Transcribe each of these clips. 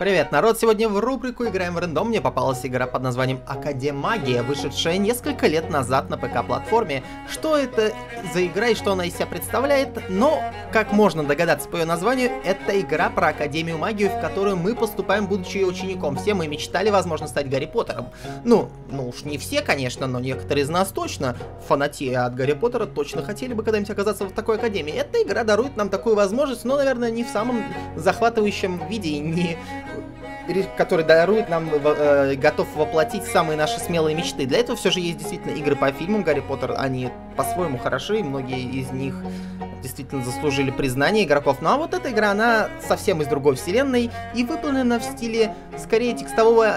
Привет, народ! Сегодня в рубрику «Играем в рандом» мне попалась игра под названием Академагия, вышедшая несколько лет назад на ПК-платформе. Что это за игра и что она из себя представляет? Но, как можно догадаться по ее названию, это игра про Академию Магию, в которую мы поступаем, будучи учеником. Все мы мечтали, возможно, стать Гарри Поттером. Ну, ну уж не все, конечно, но некоторые из нас точно, фанати от Гарри Поттера, точно хотели бы когда-нибудь оказаться в такой Академии. Эта игра дарует нам такую возможность, но, наверное, не в самом захватывающем виде и не который дарует нам, э, готов воплотить самые наши смелые мечты. Для этого все же есть действительно игры по фильмам Гарри Поттер, они по-своему хороши, и многие из них действительно заслужили признание игроков. Ну а вот эта игра, она совсем из другой вселенной и выполнена в стиле скорее текстового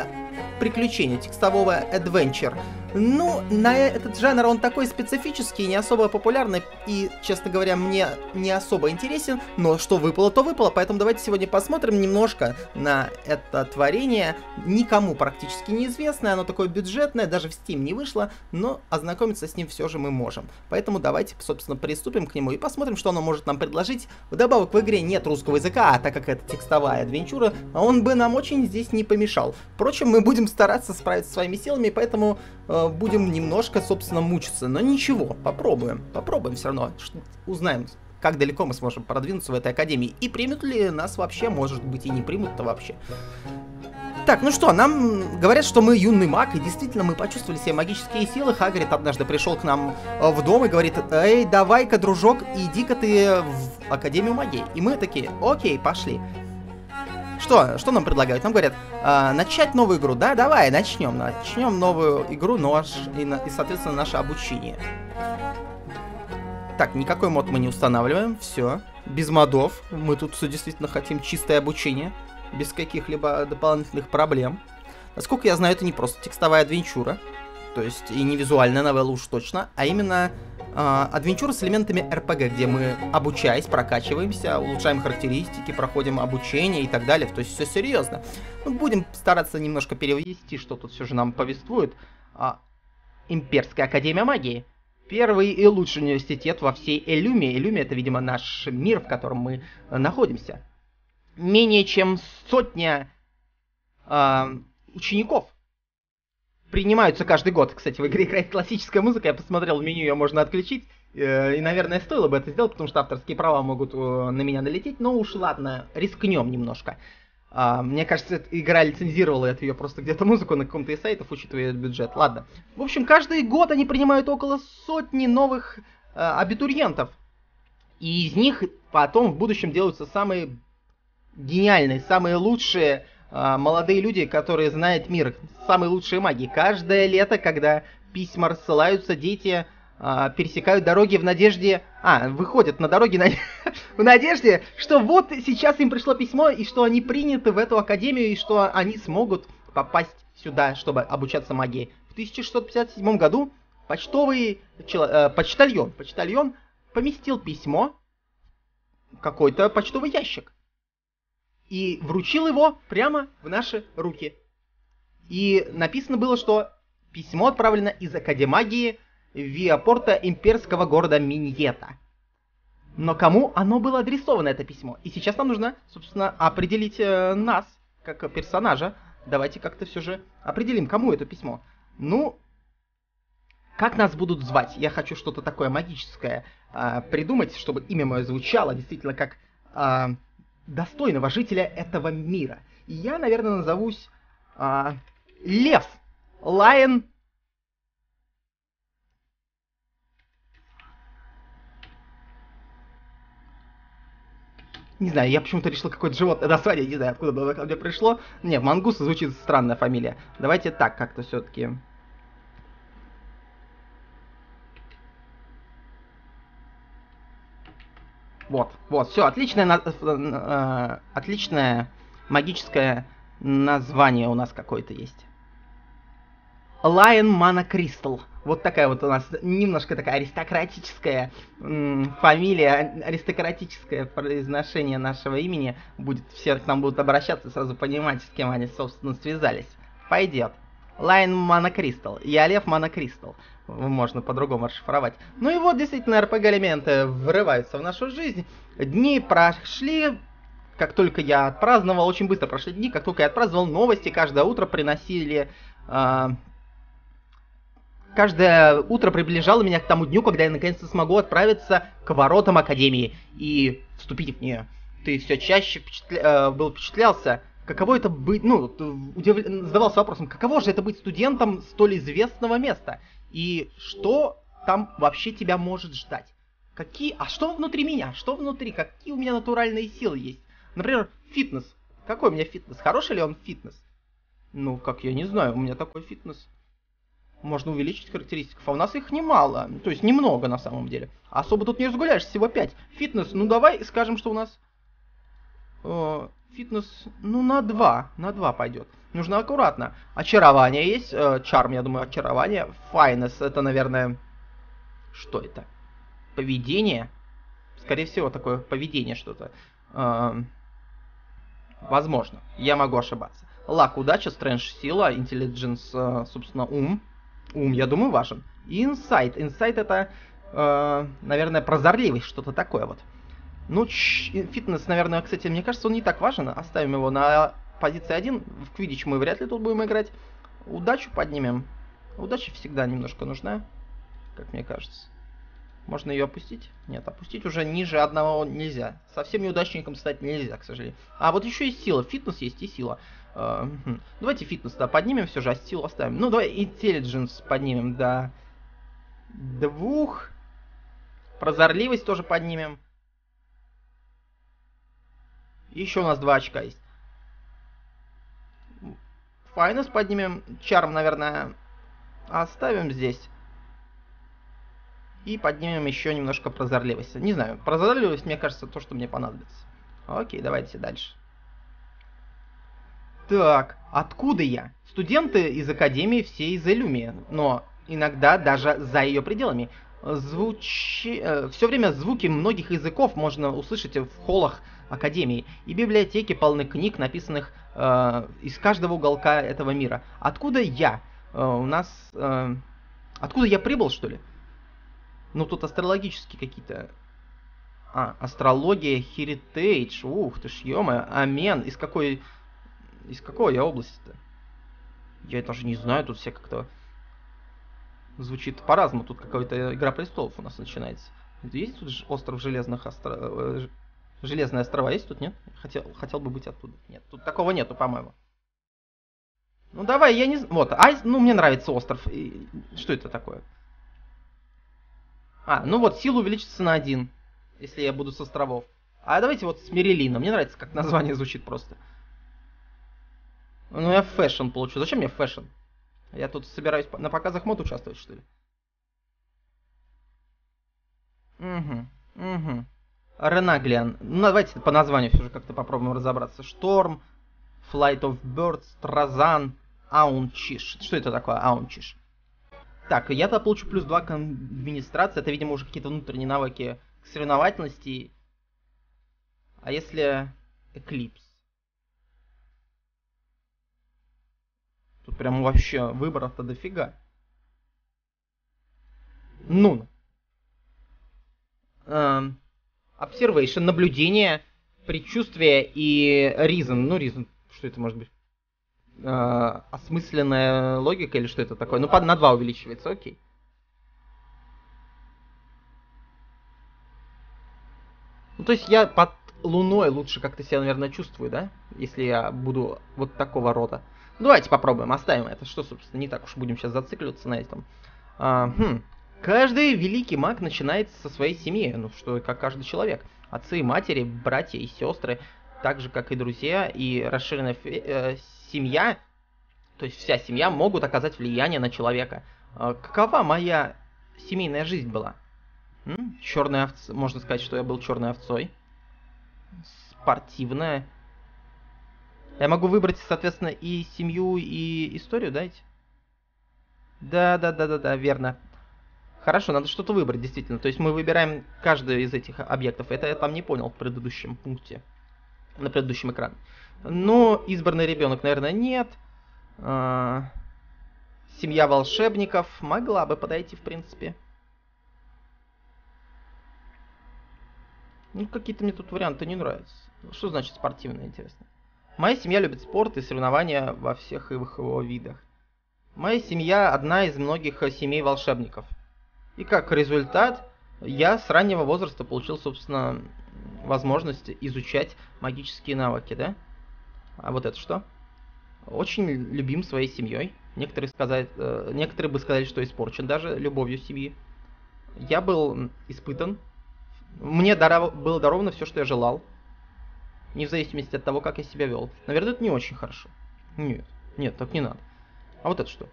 приключения, текстового adventure. Ну, на этот жанр он такой специфический, не особо популярный и, честно говоря, мне не особо интересен, но что выпало, то выпало, поэтому давайте сегодня посмотрим немножко на это творение. Никому практически неизвестное, оно такое бюджетное, даже в Steam не вышло, но ознакомиться с ним все же мы можем. Поэтому давайте, собственно, приступим к нему и посмотрим, что оно может нам предложить. Вдобавок в игре нет русского языка, а так как это текстовая адвенчура, он бы нам очень здесь не помешал. Впрочем, мы будем стараться справиться своими силами, поэтому э, будем немножко, собственно, мучиться. Но ничего, попробуем. Попробуем все равно. Узнаем, как далеко мы сможем продвинуться в этой академии. И примут ли нас вообще, может быть, и не примут-то вообще. Так, ну что, нам говорят, что мы юный маг, и действительно мы почувствовали себе магические силы. Хагрид однажды пришел к нам э, в дом и говорит, эй, давай-ка, дружок, иди-ка ты в Академию магии. И мы такие, окей, пошли. Что, что нам предлагают? Нам говорят, э, начать новую игру. Да, давай, начнем. Начнем новую игру, наш, и, и, соответственно, наше обучение. Так, никакой мод мы не устанавливаем. Все. Без модов. Мы тут все действительно хотим чистое обучение. Без каких-либо дополнительных проблем. Насколько я знаю, это не просто текстовая адвенчура. То есть и не визуальная новелла уж точно, а именно адвенчура с элементами RPG, где мы, обучаясь, прокачиваемся, улучшаем характеристики, проходим обучение и так далее. То есть все серьезно. Ну, будем стараться немножко перевести, что тут все же нам повествует. А, Имперская Академия Магии. Первый и лучший университет во всей Элюме. Элюме это, видимо, наш мир, в котором мы э, находимся. Менее чем сотня э, учеников принимаются каждый год. Кстати, в игре играет классическая музыка, я посмотрел в меню, ее можно отключить. Э, и, наверное, стоило бы это сделать, потому что авторские права могут э, на меня налететь. Но уж ладно, рискнем немножко. А, мне кажется, игра лицензировала это ее просто где-то музыку на каком-то из сайтов, учитывая бюджет. Ладно. В общем, каждый год они принимают около сотни новых э, абитуриентов. И из них потом в будущем делаются самые гениальные, самые лучшие молодые люди, которые знают мир, самые лучшие маги. Каждое лето, когда письма рассылаются, дети а, пересекают дороги в надежде... А, выходят на дороги на... в надежде, что вот сейчас им пришло письмо, и что они приняты в эту академию, и что они смогут попасть сюда, чтобы обучаться магии. В 1657 году почтовый чело... э, почтальон, почтальон поместил письмо в какой-то почтовый ящик и вручил его прямо в наши руки. И написано было, что письмо отправлено из Академагии Виапорта имперского города Миньета. Но кому оно было адресовано, это письмо? И сейчас нам нужно, собственно, определить э, нас, как персонажа. Давайте как-то все же определим, кому это письмо. Ну, как нас будут звать? Я хочу что-то такое магическое э, придумать, чтобы имя мое звучало действительно как э, достойного жителя этого мира. И я, наверное, назовусь а, Лев. Лайон. Не знаю, я почему-то решил какое-то животное название, не знаю, откуда оно ко мне пришло. Не, Мангус звучит странная фамилия. Давайте так как-то все-таки. Вот, вот, все, отличное, на, э, отличное магическое название у нас какое-то есть. Lion Mana Crystal. Вот такая вот у нас немножко такая аристократическая фамилия, аристократическое произношение нашего имени будет. Все к нам будут обращаться, сразу понимать, с кем они, собственно, связались. Пойдет. Mana Crystal. Я Лев Crystal можно по-другому расшифровать. Ну и вот действительно RPG-элементы врываются в нашу жизнь. Дни прошли, как только я отпраздновал, очень быстро прошли дни, как только я отпраздновал, новости каждое утро приносили... Э, каждое утро приближало меня к тому дню, когда я наконец-то смогу отправиться к воротам Академии и вступить в нее. Ты все чаще впечатля... э, был впечатлялся, каково это быть, ну, удив... задавался вопросом, каково же это быть студентом столь известного места? И что там вообще тебя может ждать? Какие, а что внутри меня? Что внутри? Какие у меня натуральные силы есть? Например, фитнес. Какой у меня фитнес? Хороший ли он фитнес? Ну, как я не знаю, у меня такой фитнес. Можно увеличить характеристиков, а у нас их немало. То есть немного на самом деле. Особо тут не разгуляешь, всего 5. Фитнес, ну давай скажем, что у нас... Э, фитнес, ну на 2. На 2 пойдет. Нужно аккуратно. Очарование есть. Э, чарм, я думаю, очарование. Файнес, это, наверное... Что это? Поведение? Скорее всего, такое поведение что-то. Э, возможно. Я могу ошибаться. Лак, удача, стрэндж, сила, интеллигенс, э, собственно, ум. Ум, я думаю, важен. И инсайт. Инсайт это, наверное, прозорливость, что-то такое вот. Ну, фитнес, наверное, кстати, мне кажется, он не так важен. Оставим его на позиции 1. В квидич мы вряд ли тут будем играть. Удачу поднимем. Удача всегда немножко нужна, как мне кажется. Можно ее опустить? Нет, опустить уже ниже одного нельзя. Совсем неудачником стать нельзя, к сожалению. А вот еще и сила. Фитнес есть и сила. Uh, давайте фитнес да, поднимем все же, а силу оставим. Ну, давай intelligence поднимем до двух. Прозорливость тоже поднимем. Еще у нас два очка есть. Файнес поднимем. Чарм, наверное, оставим здесь. И поднимем еще немножко прозорливость. Не знаю, прозорливость, мне кажется, то, что мне понадобится. Окей, давайте дальше. Так, откуда я? Студенты из Академии все из Элюмии, но иногда даже за ее пределами. Звучи... Э, все время звуки многих языков можно услышать в холлах Академии. И библиотеки полны книг, написанных э, из каждого уголка этого мира. Откуда я? Э, у нас... Э, откуда я прибыл, что ли? Ну, тут астрологические какие-то... А, астрология, Heritage. Ух ты ж, ё Амен. Из какой... Из какой я области-то? Я даже не знаю, тут все как-то... Звучит по-разному. Тут какая-то Игра Престолов у нас начинается. Есть тут остров Железных остро... Железные острова есть тут, нет? Хотел, хотел бы быть оттуда. Нет, тут такого нету, по-моему. Ну давай, я не... Вот, а, ну мне нравится остров. И... Что это такое? А, ну вот, сила увеличится на один, если я буду с островов. А давайте вот с Мерилином. Мне нравится, как название звучит просто. Ну я fashion получу. Зачем мне fashion? Я тут собираюсь на показах мод участвовать, что ли? Угу, угу. Ренаглиан. Ну, давайте по названию все же как-то попробуем разобраться. Шторм, Flight of Birds, Тразан, Аунчиш. Что это такое Аунчиш? Так, я-то получу плюс 2 к администрации. Это, видимо, уже какие-то внутренние навыки к соревновательности. А если Эклипс? Тут прям вообще выборов-то дофига. Ну. Эм, observation, наблюдение, предчувствие и reason. Ну, reason, что это может быть? э, осмысленная логика или что это такое? Ну, на 2 увеличивается, окей. Ну, то есть я под Луной лучше как-то себя, наверное, чувствую, да? Если я буду вот такого рода. Ну, давайте попробуем, оставим это. Что, собственно, не так уж будем сейчас зацикливаться на этом. А, хм. Каждый великий маг начинается со своей семьи, ну, что как каждый человек. Отцы и матери, братья и сестры, так же, как и друзья, и расширенная э, семья, то есть вся семья, могут оказать влияние на человека. А какова моя семейная жизнь была? М? Черная овца, можно сказать, что я был черной овцой. Спортивная. Я могу выбрать, соответственно, и семью, и историю, дайте? Да, да, да, да, да, верно. Хорошо, надо что-то выбрать, действительно. То есть мы выбираем каждый из этих объектов. Это я там не понял в предыдущем пункте. На предыдущем экране. Но избранный ребенок, наверное, нет. А, семья волшебников могла бы подойти, в принципе. Ну, какие-то мне тут варианты не нравятся. Что значит спортивно, интересно? Моя семья любит спорт и соревнования во всех их его видах. Моя семья одна из многих семей волшебников. И как результат, я с раннего возраста получил, собственно, возможность изучать магические навыки, да? А вот это что? Очень любим своей семьей. Некоторые, сказать, э, некоторые бы сказали, что испорчен даже любовью семьи. Я был испытан. Мне даров... было даровано все, что я желал. Не в зависимости от того, как я себя вел. Наверное, это не очень хорошо. Нет, нет, так не надо. А вот это что?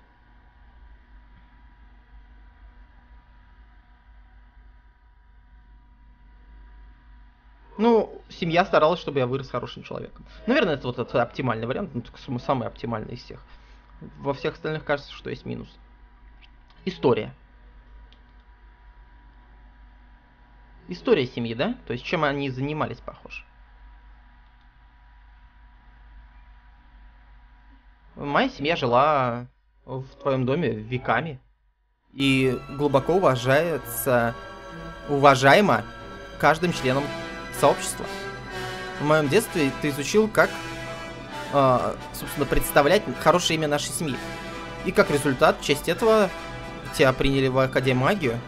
Ну, семья старалась, чтобы я вырос хорошим человеком. Наверное, это вот это оптимальный вариант, ну, самый оптимальный из всех. Во всех остальных кажется, что есть минус. История. История семьи, да? То есть чем они занимались, похоже. Моя семья жила в твоем доме веками. И глубоко уважается, уважаемо каждым членом сообщества. В моем детстве ты изучил, как, э, собственно, представлять хорошее имя нашей семьи. И как результат, в честь этого тебя приняли в Академию магию.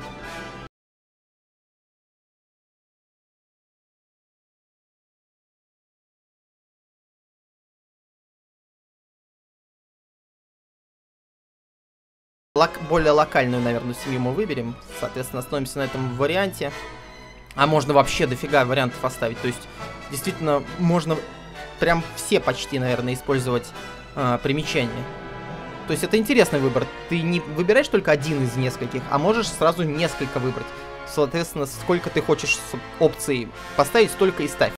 Лок более локальную, наверное, семью мы выберем. Соответственно, остановимся на этом варианте. А можно вообще дофига вариантов оставить. То есть, действительно, можно прям все почти, наверное, использовать э, примечания. То есть это интересный выбор. Ты не выбираешь только один из нескольких, а можешь сразу несколько выбрать. Соответственно, сколько ты хочешь опций поставить, столько и ставь.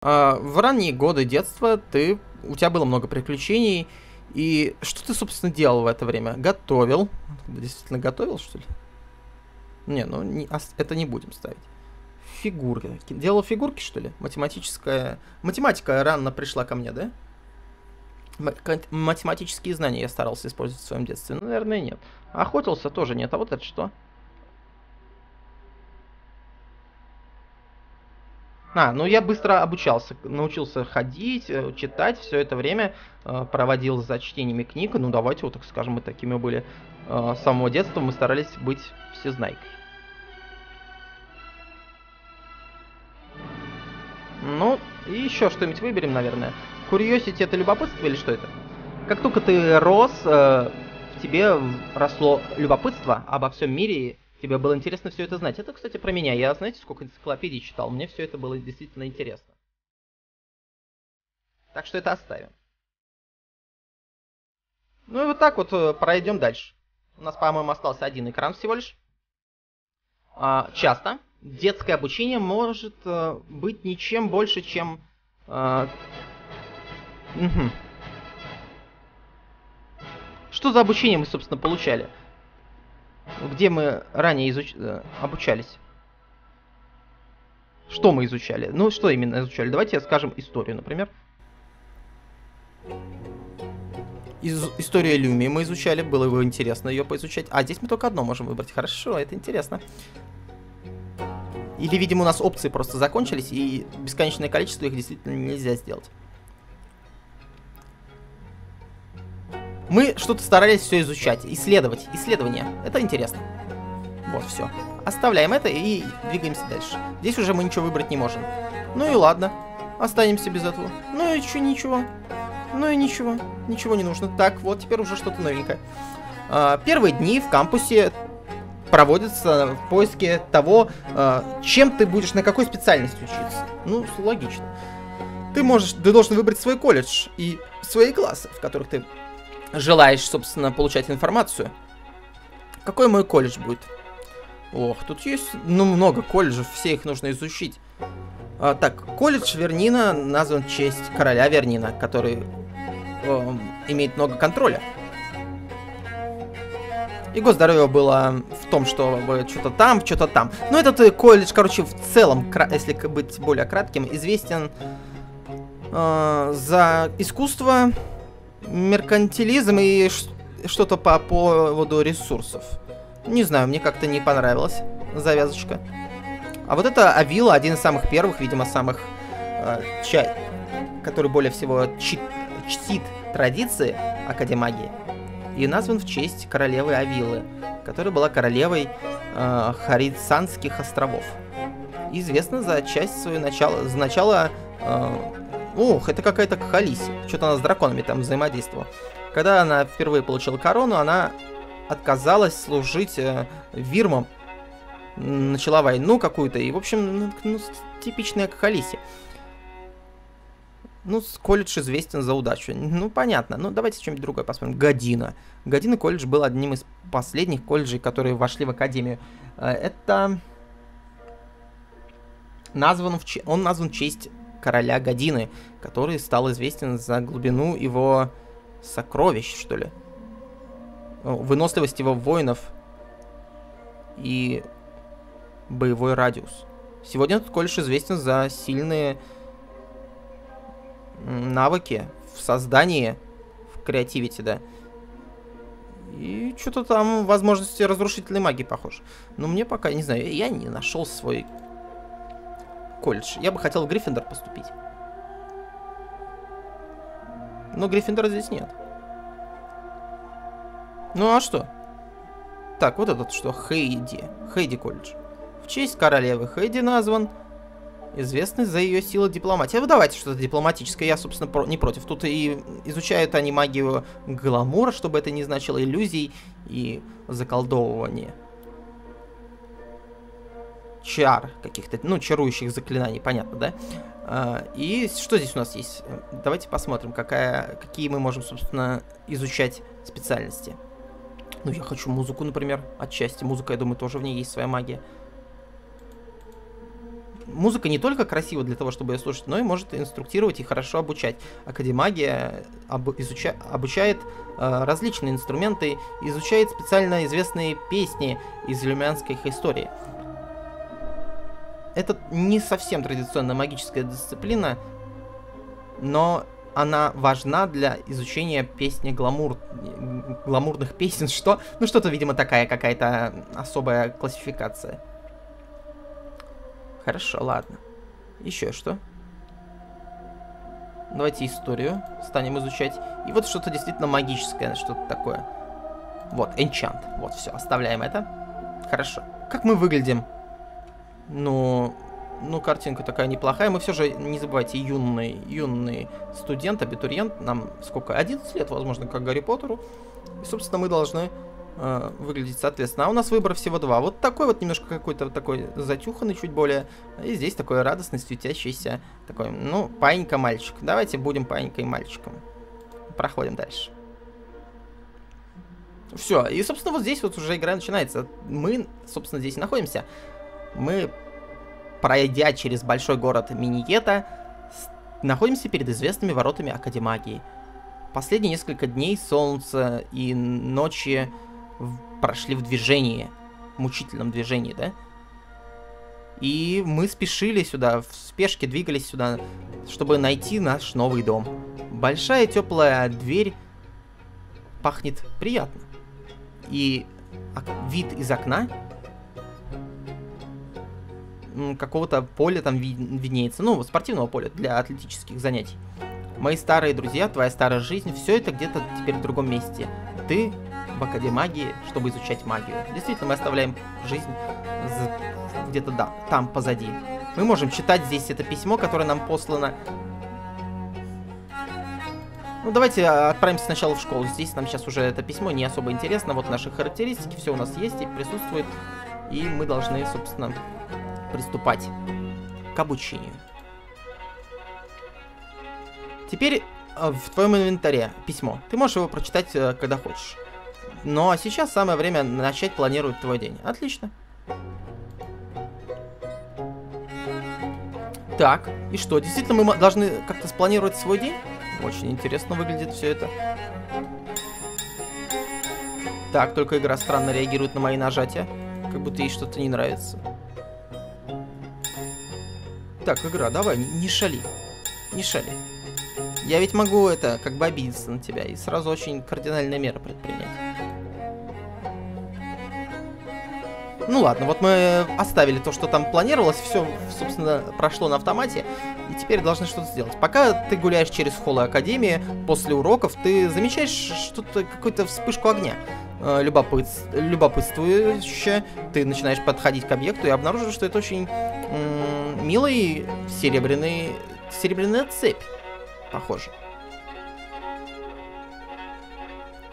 А, в ранние годы детства ты, у тебя было много приключений, и что ты, собственно, делал в это время? Готовил. Действительно готовил, что ли? Не, ну не, это не будем ставить. Фигурки. Делал фигурки, что ли? Математическая... Математика рано пришла ко мне, да? Математические знания я старался использовать в своем детстве. Ну, наверное, нет. Охотился тоже нет. А вот это что? А, ну я быстро обучался, научился ходить, э, читать, все это время э, проводил за чтениями книг. Ну давайте вот так скажем, мы такими были э, с самого детства, мы старались быть всезнайкой. Ну, и еще что-нибудь выберем, наверное. Curiosity это любопытство или что это? Как только ты рос, в тебе росло любопытство обо всем мире Тебе было интересно все это знать. Это, кстати, про меня. Я, знаете, сколько энциклопедий читал. Мне все это было действительно интересно. Так что это оставим. Ну и вот так вот э, пройдем дальше. У нас, по-моему, остался один экран всего лишь. А, часто детское обучение может а, быть ничем больше, чем... Угу. Что за обучение мы, собственно, получали? Где мы ранее изуч... Э, обучались. Что мы изучали? Ну, что именно изучали? Давайте скажем историю, например. Из историю Люми мы изучали, было бы интересно ее поизучать. А здесь мы только одно можем выбрать. Хорошо, это интересно. Или, видимо, у нас опции просто закончились, и бесконечное количество их действительно нельзя сделать. Мы что-то старались все изучать, исследовать. Исследование. Это интересно. Вот, все. Оставляем это и двигаемся дальше. Здесь уже мы ничего выбрать не можем. Ну и ладно. Останемся без этого. Ну и что, ничего. Ну и ничего. Ничего не нужно. Так, вот теперь уже что-то новенькое. А, первые дни в кампусе проводятся в поиске того, а, чем ты будешь, на какой специальности учиться. Ну, логично. Ты можешь, ты должен выбрать свой колледж и свои классы, в которых ты желаешь, собственно, получать информацию. Какой мой колледж будет? Ох, тут есть, ну, много колледжев, все их нужно изучить. А, так, колледж Вернина назван в честь короля Вернина, который э, имеет много контроля. Его здоровье было в том, что что-то там, что-то там. Но этот э, колледж, короче, в целом, если быть более кратким, известен э, за искусство, меркантилизм и что-то по поводу ресурсов. Не знаю, мне как-то не понравилась завязочка. А вот это Авила, один из самых первых, видимо, самых э, чай, который более всего чит, чтит традиции Академагии. И назван в честь королевы Авилы, которая была королевой э, Харицанских островов. Известна за часть свою начала, за начало... Э, ух, это какая-то Халиси. Что-то она с драконами там взаимодействовала. Когда она впервые получила корону, она отказалась служить э, Вирмом. Начала войну какую-то. И, в общем, ну, ну типичная Кахалиси. Ну, колледж известен за удачу. Ну, понятно. Ну, давайте что-нибудь другое посмотрим. Година. Година колледж был одним из последних колледжей, которые вошли в академию. Э, это... Назван в. Он назван в честь короля Годины, который стал известен за глубину его сокровищ, что ли. Выносливость его воинов и боевой радиус. Сегодня этот колледж известен за сильные навыки в создании, в креативити, да. И что-то там возможности разрушительной магии похож. Но мне пока, не знаю, я не нашел свой колледж. Я бы хотел в Гриффиндор поступить. Но Гриффиндора здесь нет. Ну а что? Так, вот этот что? Хейди. Хейди колледж. В честь королевы Хейди назван. Известный за ее силы дипломатии. А вы давайте что-то дипломатическое, я, собственно, про не против. Тут и изучают они магию гламура, чтобы это не значило иллюзий и заколдовывания чар каких-то, ну, чарующих заклинаний, понятно, да? А, и что здесь у нас есть? Давайте посмотрим, какая, какие мы можем, собственно, изучать специальности. Ну, я хочу музыку, например, отчасти. Музыка, я думаю, тоже в ней есть своя магия. Музыка не только красива для того, чтобы ее слушать, но и может инструктировать и хорошо обучать. Академагия об, изуча, обучает э, различные инструменты, изучает специально известные песни из люмианской истории. Это не совсем традиционная магическая дисциплина, но она важна для изучения песни гламур... гламурных песен. Что? Ну что-то, видимо, такая какая-то особая классификация. Хорошо, ладно. Еще что? Давайте историю станем изучать. И вот что-то действительно магическое, что-то такое. Вот, enchant. Вот, все, оставляем это. Хорошо. Как мы выглядим? Ну, ну, картинка такая неплохая. Мы все же, не забывайте, юный, юный студент, абитуриент. Нам сколько? 11 лет, возможно, как Гарри Поттеру. И, собственно, мы должны э, выглядеть соответственно. А у нас выбор всего два. Вот такой вот немножко какой-то такой затюханный чуть более. И здесь такой радостный, светящийся, такой, ну, паинька-мальчик. Давайте будем паинькой мальчиком. Проходим дальше. Все, и, собственно, вот здесь вот уже игра начинается. Мы, собственно, здесь находимся мы, пройдя через большой город Миниета, находимся перед известными воротами Академагии. Последние несколько дней солнце и ночи в... прошли в движении, мучительном движении, да? И мы спешили сюда, в спешке двигались сюда, чтобы найти наш новый дом. Большая теплая дверь пахнет приятно. И вид из окна какого-то поля там виднеется, ну, спортивного поля для атлетических занятий. Мои старые друзья, твоя старая жизнь, все это где-то теперь в другом месте. Ты в Академагии, чтобы изучать магию. Действительно, мы оставляем жизнь где-то да, там позади. Мы можем читать здесь это письмо, которое нам послано. Ну, давайте а, отправимся сначала в школу. Здесь нам сейчас уже это письмо не особо интересно. Вот наши характеристики, все у нас есть и присутствует. И мы должны, собственно, приступать к обучению. Теперь э, в твоем инвентаре письмо. Ты можешь его прочитать, э, когда хочешь. Но сейчас самое время начать планировать твой день. Отлично. Так, и что, действительно мы должны как-то спланировать свой день? Очень интересно выглядит все это. Так, только игра странно реагирует на мои нажатия. Как будто ей что-то не нравится. Так, игра, давай, не, шали. Не шали. Я ведь могу это, как бы обидеться на тебя и сразу очень кардинальные меры предпринять. Ну ладно, вот мы оставили то, что там планировалось, все, собственно, прошло на автомате, теперь должны что-то сделать. Пока ты гуляешь через холлы Академии, после уроков, ты замечаешь что-то, какую-то вспышку огня. Э, любопыт... Любопытствующе, ты начинаешь подходить к объекту и обнаруживаешь, что это очень милый серебряный... серебряная цепь, похоже.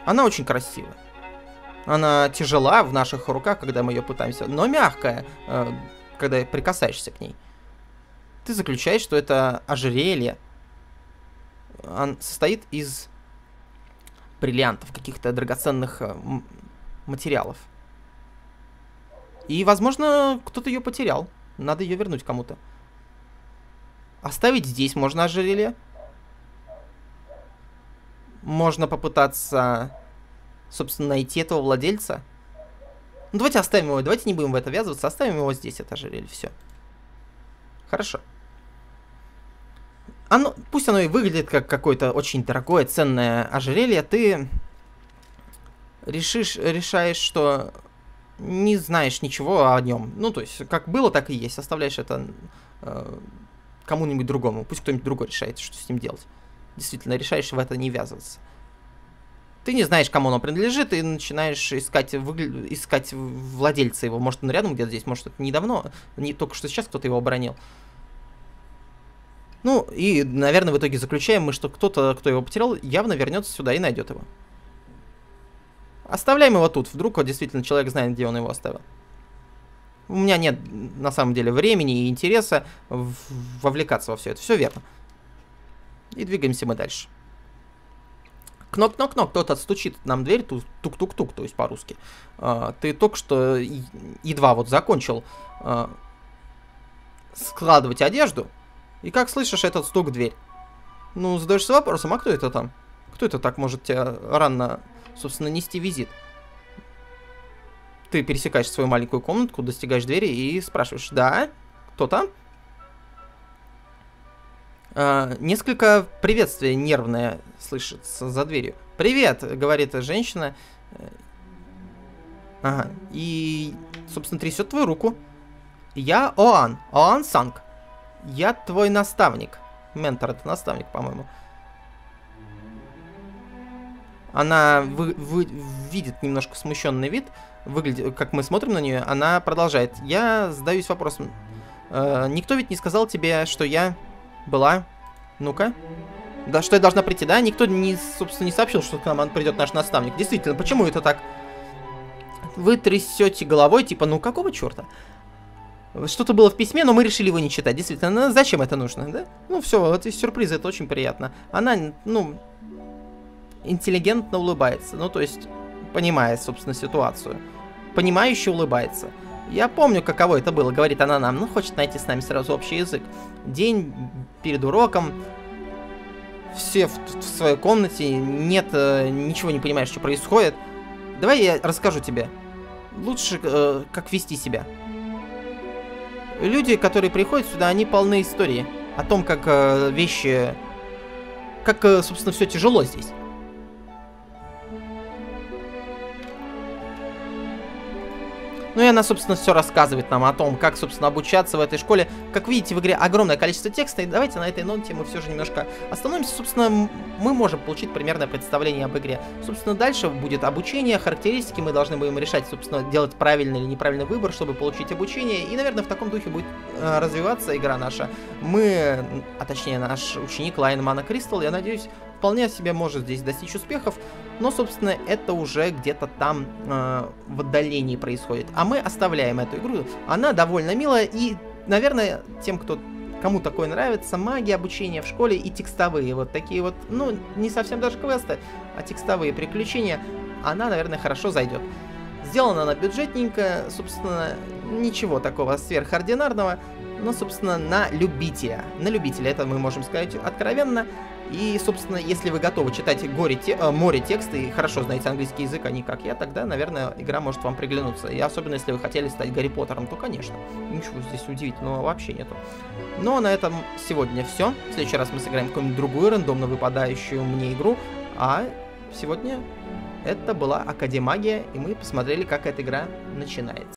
Она очень красивая. Она тяжела в наших руках, когда мы ее пытаемся, но мягкая, э, когда прикасаешься к ней. Ты заключаешь, что это ожерелье Он состоит из бриллиантов, каких-то драгоценных э, материалов. И, возможно, кто-то ее потерял. Надо ее вернуть кому-то. Оставить здесь можно ожерелье. Можно попытаться собственно, найти этого владельца. Ну, давайте оставим его, давайте не будем в это ввязываться, оставим его здесь, это ожерелье, все. Хорошо. Оно, пусть оно и выглядит как какое-то очень дорогое, ценное ожерелье, ты решишь, решаешь, что не знаешь ничего о нем. Ну, то есть, как было, так и есть. Оставляешь это э, кому-нибудь другому. Пусть кто-нибудь другой решает, что с ним делать. Действительно, решаешь в это не ввязываться. Ты не знаешь, кому оно принадлежит, и начинаешь искать, выгля... искать владельца его. Может, он рядом где-то здесь, может, это недавно, не только что сейчас кто-то его оборонил. Ну, и, наверное, в итоге заключаем мы, что кто-то, кто его потерял, явно вернется сюда и найдет его. Оставляем его тут. Вдруг вот действительно человек знает, где он его оставил. У меня нет, на самом деле, времени и интереса вовлекаться во все это. Все верно. И двигаемся мы дальше. Кнок-кнок-кнок, кто-то стучит нам дверь, тук-тук-тук, то есть по-русски. А, ты только что едва вот закончил а, складывать одежду, и как слышишь этот стук в дверь? Ну, задаешься вопросом, а кто это там? Кто это так может тебя рано, собственно, нести визит? Ты пересекаешь свою маленькую комнатку, достигаешь двери и спрашиваешь, да? Кто там? Uh, несколько приветствия нервное слышится за дверью. «Привет!» — говорит женщина. Ага. И, собственно, трясет твою руку. «Я Оан. Оан Санг. Я твой наставник». Ментор — это наставник, по-моему. Она вы, вы, видит немножко смущенный вид, выглядит, как мы смотрим на нее, она продолжает. Я задаюсь вопросом. Э, никто ведь не сказал тебе, что я была. Ну-ка. Да, что я должна прийти, да? Никто, не, собственно, не сообщил, что к нам придет наш наставник. Действительно, почему это так? Вы трясете головой, типа, ну какого черта? Что-то было в письме, но мы решили его не читать. Действительно, ну, зачем это нужно, да? Ну все, вот из сюрприза это очень приятно. Она, ну, интеллигентно улыбается. Ну, то есть, понимает, собственно, ситуацию. Понимающе улыбается. Я помню, каково это было, говорит она нам. Ну, хочет найти с нами сразу общий язык. День перед уроком. Все в, в своей комнате. Нет, э, ничего не понимаешь, что происходит. Давай я расскажу тебе. Лучше, э, как вести себя. Люди, которые приходят сюда, они полны истории. О том, как э, вещи... Как, э, собственно, все тяжело здесь. Ну и она, собственно, все рассказывает нам о том, как, собственно, обучаться в этой школе. Как видите, в игре огромное количество текста, и давайте на этой ноте мы все же немножко остановимся. Собственно, мы можем получить примерное представление об игре. Собственно, дальше будет обучение, характеристики, мы должны будем решать, собственно, делать правильный или неправильный выбор, чтобы получить обучение. И, наверное, в таком духе будет э, развиваться игра наша. Мы, а точнее наш ученик Лайн Мана Кристалл, я надеюсь, вполне себе может здесь достичь успехов, но, собственно, это уже где-то там э, в отдалении происходит. А мы оставляем эту игру. Она довольно милая и, наверное, тем, кто кому такое нравится, магия обучения в школе и текстовые вот такие вот, ну, не совсем даже квесты, а текстовые приключения, она, наверное, хорошо зайдет. Сделана она бюджетненько, собственно, ничего такого сверхординарного, но, собственно, на любителя. На любителя, это мы можем сказать откровенно. И, собственно, если вы готовы читать горе те, э, море текста и хорошо знаете английский язык, а не как я, тогда, наверное, игра может вам приглянуться. И особенно, если вы хотели стать Гарри Поттером, то, конечно. Ничего здесь удивительного вообще нету. А на этом сегодня все. В следующий раз мы сыграем какую-нибудь другую рандомно выпадающую мне игру. А сегодня это была Академагия, и мы посмотрели, как эта игра начинается.